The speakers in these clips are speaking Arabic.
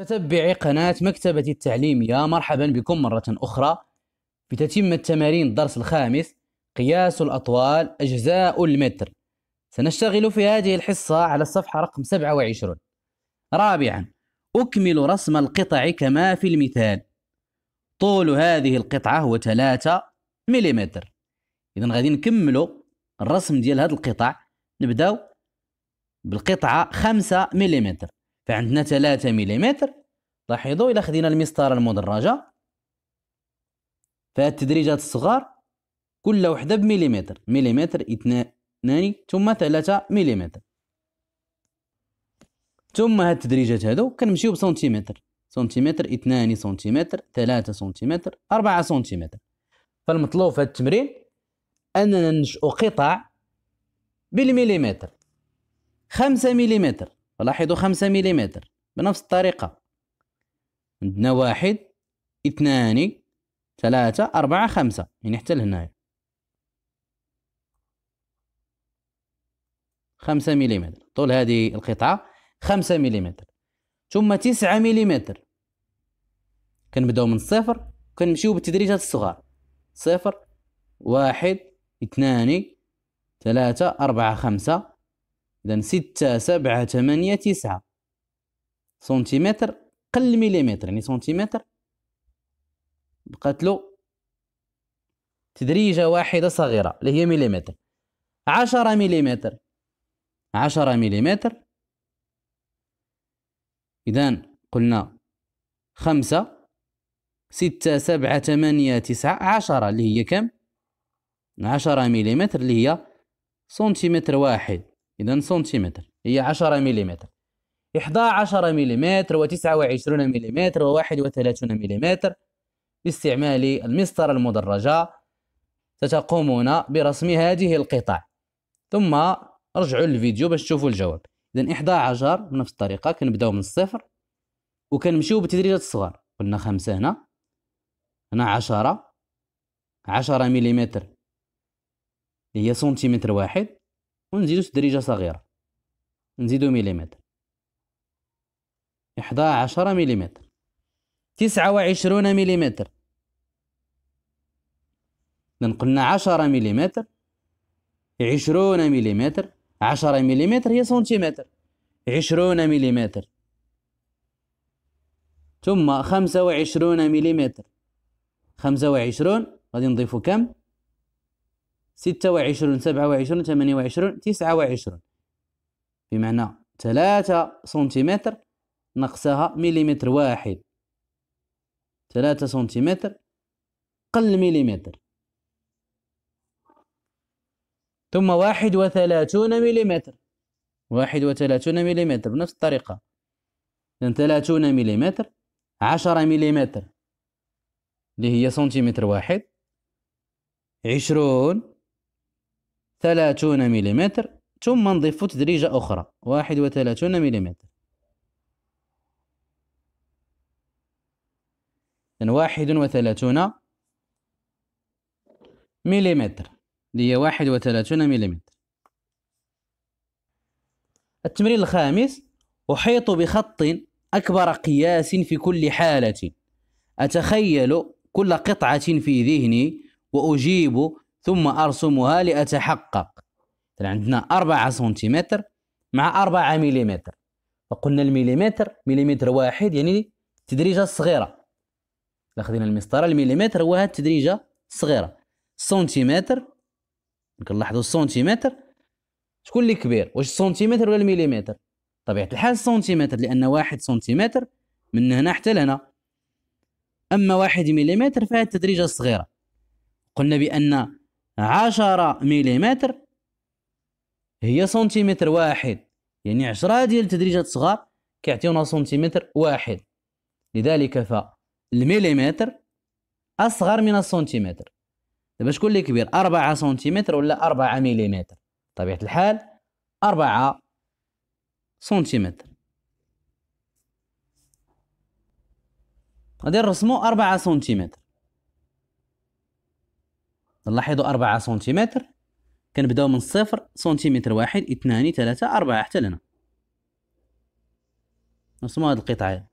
متتبعي قناة مكتبة التعليمية مرحبا بكم مرة أخرى في تتمة تمارين الدرس الخامس قياس الأطوال أجزاء المتر. سنشتغل في هذه الحصة على الصفحة رقم 27 رابعا أكمل رسم القطع كما في المثال. طول هذه القطعة هو 3 ملم إذا غادي نكملوا الرسم ديال هذه القطع. نبداو بالقطعة 5 ملم فعندنا 3 ملم لاحظوا إلا خدينا المسطرة المدرجة. فالتدريجات الصغار كل وحدة بمليمتر. مليمتر اثنان ثم ثلاثة مليمتر. ثم هاد التدريجات هادو كنمشيو بسنتيمتر. سنتيمتر اثنان سنتيمتر ثلاثة سنتيمتر أربعة سنتيمتر. فالمطلوب في التمرين أننا ننشئ قطع بالمليمتر. خمسة مليمتر. لاحظوا خمسة مليمتر بنفس الطريقة. عندنا واحد اثنان ثلاثة أربعة خمسة. يعني حتى لهنايا خمسة مليمتر. طول هذه القطعة خمسة مليمتر. ثم تسعة مليمتر. كنبدأو من الصفر وكنمشيو بالتدريجات الصغار. صفر واحد اثنان ثلاثة أربعة خمسة. إذا ستة سبعة ثمانية تسعة. سنتيمتر قل مليمتر يعني سنتيمتر بقات له تدريجة واحدة صغيرة اللي هي مليمتر. عشرة مليمتر. عشرة مليمتر. إذا قلنا خمسة ستة سبعة ثمانية تسعة عشرة اللي هي كم؟ عشرة مليمتر اللي هي سنتيمتر واحد. إذا سنتيمتر. هي عشرة مليمتر. إحدى عشر مليمتر وتسعة وعشرون مليمتر وواحد وثلاثون مليمتر. باستعمال المسطرة المدرجة ستقومون برسم هذه القطع. ثم رجعوا للفيديو باش تشوفوا الجواب. اذا 11 بنفس الطريقة كنبداو من الصفر وكنمشيو بالتدريجات الصغار قلنا خمسة هنا هنا عشرة عشرة مليمتر هي سنتيمتر واحد. ونزيدو تدريجة صغيرة. نزيدو مليمتر. إحدى عشر مليمتر. تسعة وعشرون مليمتر. إذن قلنا عشرة مليمتر. عشرون مليمتر. عشرة مليمتر هي سنتيمتر. عشرون مليمتر. ثم خمسة وعشرون مليمتر. خمسة وعشرون غادي نضيفو كم؟ ستة وعشرون سبعة وعشرون ثمانية وعشرون تسعة وعشرون. بمعنى ثلاثة سنتيمتر نقصها مليمتر واحد. ثلاثة سنتيمتر قل مليمتر. ثم واحد وثلاثون مليمتر. واحد وثلاثون مليمتر بنفس الطريقة. إذن ثلاثون مليمتر عشرة مليمتر اللي هي سنتيمتر واحد. عشرون ثلاثون مليمتر ثم نضيف تدريجة أخرى واحد وثلاثون مليمتر. إذن واحد وثلاثون مليمتر اللي هي واحد وثلاثون مليمتر. التمرين الخامس أحيط بخط أكبر قياس في كل حالة. أتخيل كل قطعة في ذهني وأجيب ثم أرسمها لأتحقق. عندنا أربعة سنتيمتر مع أربعة مليمتر. فقلنا المليمتر مليمتر واحد يعني التدريجة الصغيرة خدينا المسطرة المليمتر هو هاد التدريجة الصغيرة سنتيمتر كنلاحظوا السنتيمتر. شكون اللي كبير؟ واش السنتيمتر ولا المليمتر؟ طبيعة الحال السنتيمتر لأن واحد سنتيمتر من هنا حتى لهنا. أما واحد مليمتر فهي التدريجة الصغيرة قلنا بأن عشرة مليمتر هي سنتيمتر واحد. يعني عشرة ديال التدريجات الصغار كيعطيونا سنتيمتر واحد. لذلك فالمليمتر أصغر من السنتيمتر. دابا شكون اللي كبير؟ 4 سنتيمتر ولا 4 مليمتر طبيعة الحال 4 سنتيمتر. غادي نرسمو 4 سنتيمتر. نلاحظوا 4 سنتيمتر كنبدأو من الصفر سنتيمتر واحد اثنان ثلاثة أربعة حتى لهنا نرسمو هاد القطعة. يعني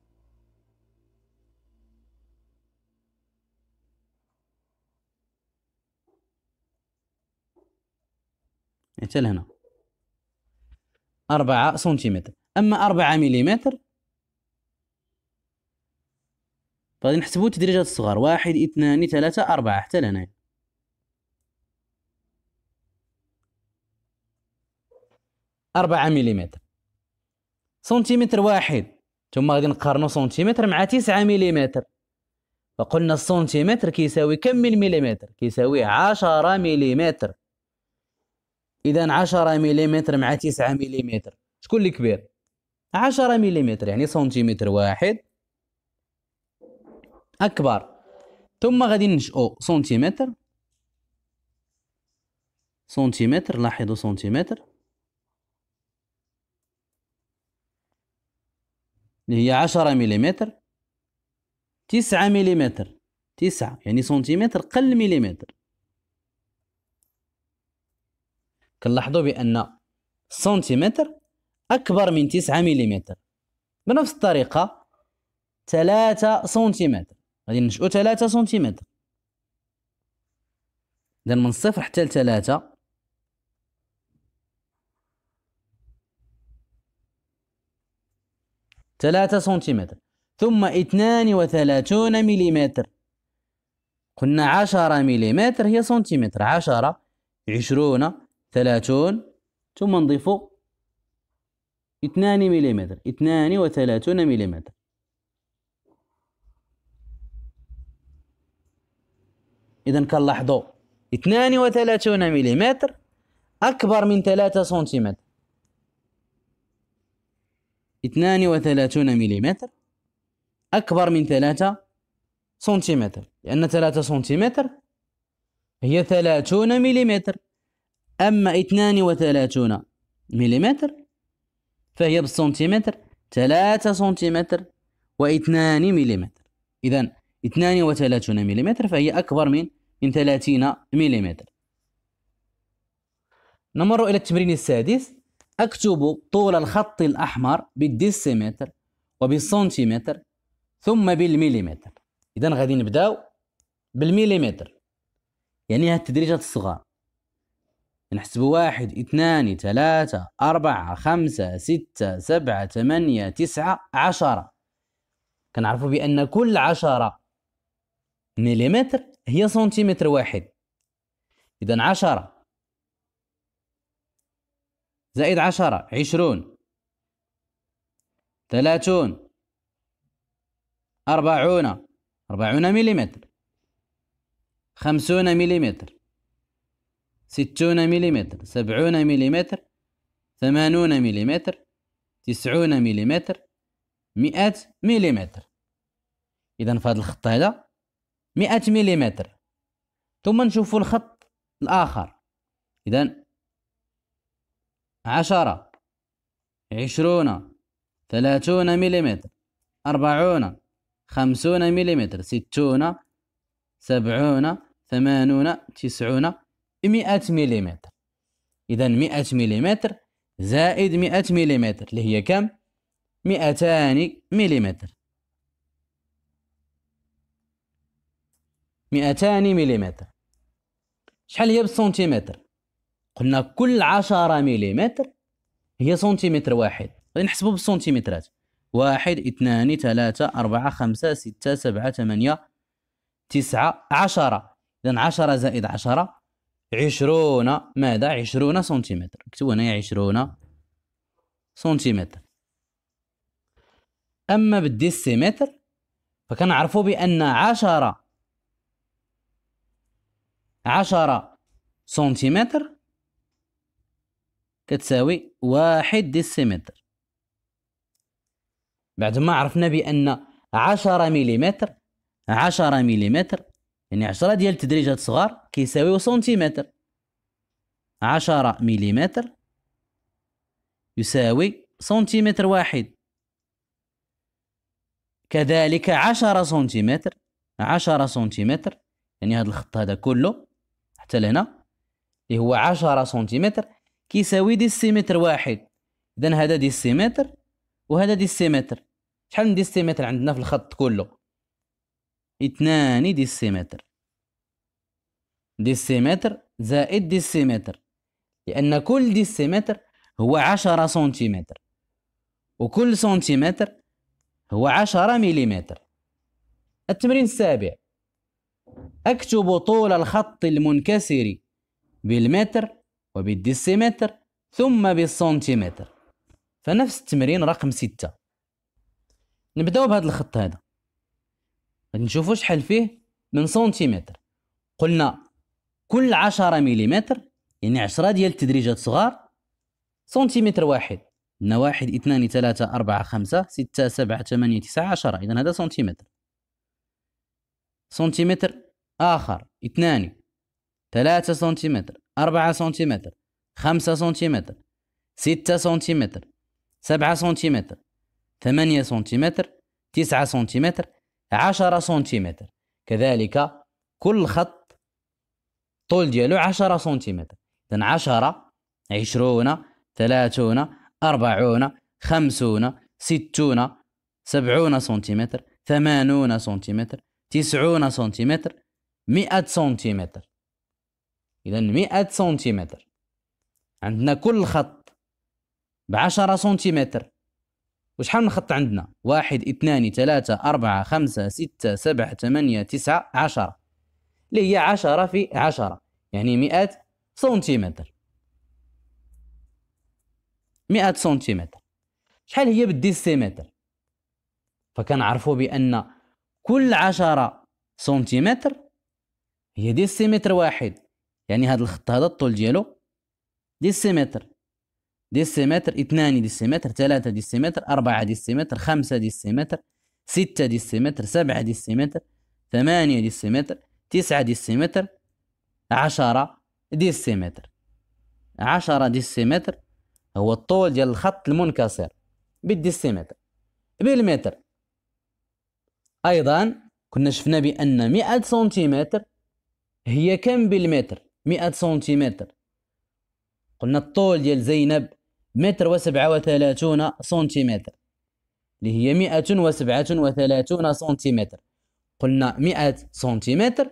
حتى لهنا. أربعة سنتيمتر. أما أربعة مليمتر غادي نحسبو التدريجات الصغار. واحد اثنان ثلاثة أربعة حتى لهنايا. أربعة مليمتر سنتيمتر واحد. ثم غادي نقارنو سنتيمتر مع تسعة مليمتر فقلنا السنتيمتر كيساوي كم من مليمتر كيساوي عشرة مليمتر إذا عشرة مليمتر مع تسعة مليمتر شكون اللي كبير؟ عشرة مليمتر يعني سنتيمتر واحد. أكبر. ثم غادي ننشئو سنتيمتر. سنتيمتر لاحظوا سنتيمتر. هي عشرة مليمتر تسعة مليمتر تسعة يعني سنتيمتر قل مليمتر. كنلاحظوا بأن السنتيمتر أكبر من تسعة مليمتر. بنفس الطريقة ثلاثة سنتيمتر. غادي ننشئو ثلاثة سنتيمتر. إذا من صفر حتى لثلاثة ثلاثة سنتيمتر. ثم اثنان وثلاثون مليمتر. قلنا عشرة مليمتر هي سنتيمتر. عشرة عشرون ثلاثون. ثم نضيف اثنان مليمتر. اثنان وثلاثون مليمتر. إذا كنلاحظوا اثنان وثلاثون مليمتر أكبر من ثلاثة سنتيمتر. اثنان وثلاثون مليمتر. أكبر من ثلاثة سنتيمتر. لأن ثلاثة سنتيمتر هي ثلاثون مليمتر. أما اثنان وثلاثون مليمتر فهي بالسنتيمتر ثلاثة سنتيمتر واثنان مليمتر. إذا اثنان وثلاثون مليمتر فهي أكبر من من ثلاثين مليمتر. نمر إلى التمرين السادس. أكتب طول الخط الأحمر بالديسيمتر وبالسنتيمتر ثم بالمليمتر إذا غادي نبداو بالمليمتر يعني هاد التدريجات الصغار. نحسب واحد اثنان ثلاثة أربعة خمسة ستة سبعة ثمانية تسعة عشرة. كنعرفوا بأن كل عشرة مليمتر هي سنتيمتر واحد. إذا عشرة. زائد عشرة عشرون. ثلاثون. أربعون. أربعون مليمتر. خمسون مليمتر. ستون مليمتر. سبعون مليمتر. ثمانون مليمتر. تسعون مليمتر. مئة مليمتر. إذا في هذا الخط هذا مئة مليمتر. ثم نشوف الخط الآخر. إذا عشرة عشرون ثلاثون مليمتر أربعون خمسون مليمتر ستون سبعون ثمانون تسعون مئة مليمتر. إذا مئة مليمتر زائد مئة مليمتر اللي هي كم؟ مئتان مليمتر. مئتان مليمتر. شحال هي بالسنتيمتر؟ قلنا كل عشرة مليمتر هي سنتيمتر واحد. غادي نحسبو بالسنتيمترات. واحد اثنان ثلاثة أربعة خمسة ستة سبعة ثمانية تسعة عشرة. إذا عشرة زائد عشرة عشرون. ماذا؟ عشرون سنتيمتر. اكتبوا هنا عشرون سنتيمتر. أما بالديسيمتر فكنعرفوا بأن عشرة عشرة سنتيمتر كتساوي واحد ديسيمتر. بعد ما عرفنا بأن عشرة مليمتر عشرة مليمتر يعني عشرة ديال التدريجات صغار كيساويو سنتيمتر. عشرة مليمتر يساوي سنتيمتر واحد. كذلك عشرة سنتيمتر عشرة سنتيمتر يعني هذا الخط هذا كله حتى لهنا اللي هو عشرة سنتيمتر كيساوي ديسيمتر واحد. إذا هذا ديسيمتر وهذا ديسيمتر. شحال من ديسيمتر عندنا في الخط كله؟ اثنان ديسيمتر. ديسيمتر زائد ديسيمتر. لأن كل ديسيمتر هو عشرة سنتيمتر. وكل سنتيمتر هو عشرة مليمتر. التمرين السابع. أكتب طول الخط المنكسر بالمتر وبالديسيمتر ثم بالسنتيمتر. فنفس التمرين رقم ستة. نبداو بهذا الخط هذا. غادي نشوفو شحال فيه من سنتيمتر. قلنا كل عشرة مليمتر يعني عشرة ديال التدريجات صغار سنتيمتر واحد. قلنا واحد اثنان ثلاثة أربعة خمسة ستة سبعة ثمانية تسعة عشرة. إذا هذا سنتيمتر. سنتيمتر آخر اثنان. ثلاثة سنتيمتر أربعة سنتيمتر خمسة سنتيمتر ستة سنتيمتر سبعة سنتيمتر ثمانية سنتيمتر تسعة سنتيمتر عشرة سنتيمتر. كذلك كل خط طول ديالو عشرة سنتيمتر. إذا عشرة عشرون ثلاثون أربعون خمسون ستون سبعون سنتيمتر ثمانون سنتيمتر تسعون سنتيمتر مئة سنتيمتر. إذا مئة سنتيمتر. عندنا كل خط بعشرة سنتيمتر. وشحال من خط عندنا؟ واحد اثنان ثلاثة أربعة خمسة ستة سبعة ثمانية تسعة عشرة. اللي هي عشرة في عشرة. يعني مئة سنتيمتر. مئة سنتيمتر. شحال هي بالديسيمتر؟ فكنعرفوا بأن كل عشرة سنتيمتر هي ديسيمتر واحد. يعني هذا الخط هذا الطول ديالو ديسيمتر ديسيمتر اثنان ديسيمتر ثلاثة ديسيمتر أربعة ديسيمتر خمسة ديسيمتر ستة ديسيمتر سبعة ديسيمتر ثمانية ديسيمتر تسعة ديسيمتر عشرة ديسيمتر. عشرة ديسيمتر هو الطول ديال الخط المنكسر بالديسيمتر. بالمتر. أيضا كنا شفنا بأن مئة سنتيمتر هي كم بالمتر؟ مئة سنتيمتر. قلنا الطول ديال زينب متر وسبعة وثلاثون سنتيمتر اللي هي مئة وسبعة وثلاثون سنتيمتر. قلنا مئة سنتيمتر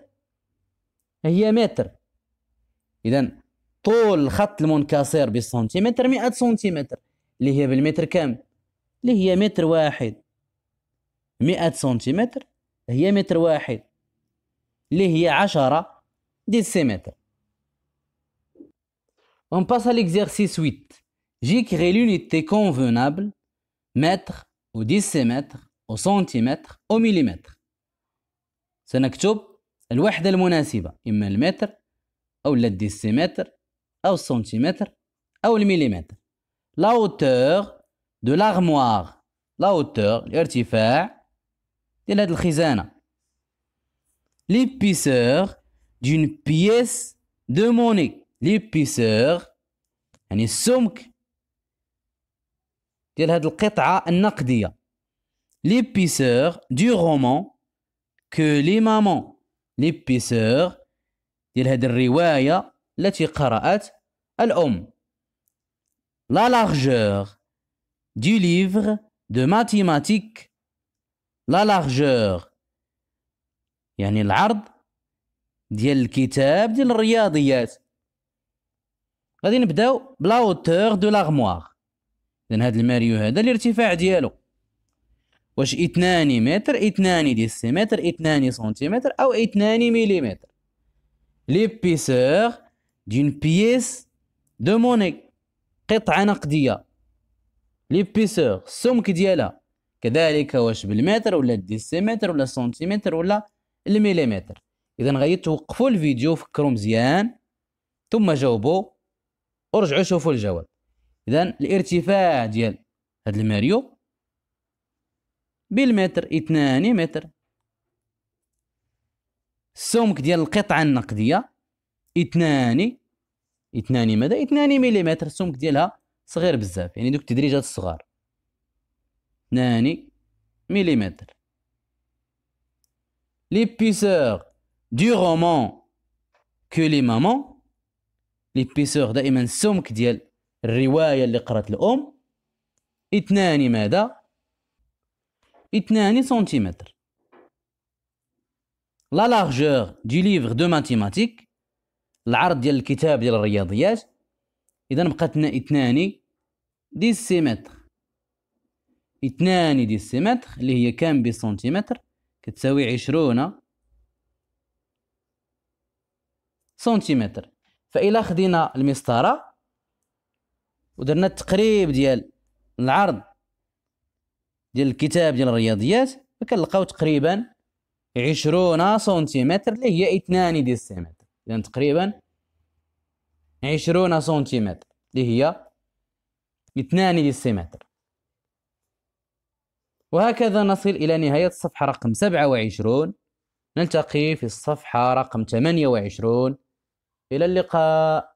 هي متر. إذا طول الخط المنكسر بالسنتيمتر مئة سنتيمتر اللي هي بالمتر كم؟ اللي هي متر واحد. مئة سنتيمتر هي متر واحد اللي هي عشرة ديسيمتر. On passe à l'exercice 8. J'écris l'unité convenable, mètre au décimètre au centimètre au millimètre. سنكتب الوحدة المناسبة إما المتر أو الديسيمتر أو السنتيمتر أو المليمتر. La hauteur de l'armoire. La hauteur الارتفاع ديال هذه الخزانة. L'épaisseur d'une pièce de monnaie. ليبيسور يعني السمك ديال هاد القطعة النقدية. L'épaisseur du roman que lit maman L'épaisseur ديال هاد الرواية التي قرأت الأم. La largeur du livre de mathématiques la largeur يعني العرض ديال الكتاب ديال الرياضيات. غادي نبداو ب la hauteur de l'armoire اذا هذا الماريو هذا الارتفاع ديالو. واش اثنان متر اثنان ديسيمتر اثنان سنتيمتر أو اثنان مليمتر. L'épaisseur d'une pièce de monnaie قطعة نقدية. L'épaisseur السمك ديالها. كذلك واش بالمتر ولا الديسيمتر ولا السنتيمتر ولا المليمتر. اذا غادي توقفوا الفيديو فكروا مزيان. ثم جاوبوا ورجعوا شوفوا الجواب اذا الارتفاع ديال هذا الماريو بالمتر اثنان متر. السمك ديال القطعة النقدية اثنان اثنان ماذا؟ اثنان مليمتر. السمك ديالها صغير بزاف يعني دوك التدريجات الصغار. اثنان مليمتر. L'épaisseur du roman que lit maman L'épaisseur دائما السمك ديال الرواية اللي قرات الأم. اثنان ماذا؟ اثنان سنتيمتر. La largeur du livre de mathématiques العرض ديال الكتاب ديال الرياضيات. إذا بقات لنا اثنان ديسيمتر. اثنان ديسيمتر اللي هي كام بسنتيمتر؟ كتساوي عشرون سنتيمتر. فإلا خدينا المسطرة ودرنا التقريب ديال العرض ديال الكتاب ديال الرياضيات فكنلقاو تقريبا عشرون سنتيمتر اللي هي اثنان ديسيمتر. إذا تقريبا عشرون سنتيمتر اللي هي اثنان ديسيمتر. وهكذا نصل إلى نهاية الصفحة رقم 27 نلتقي في الصفحة رقم 28 إلى اللقاء.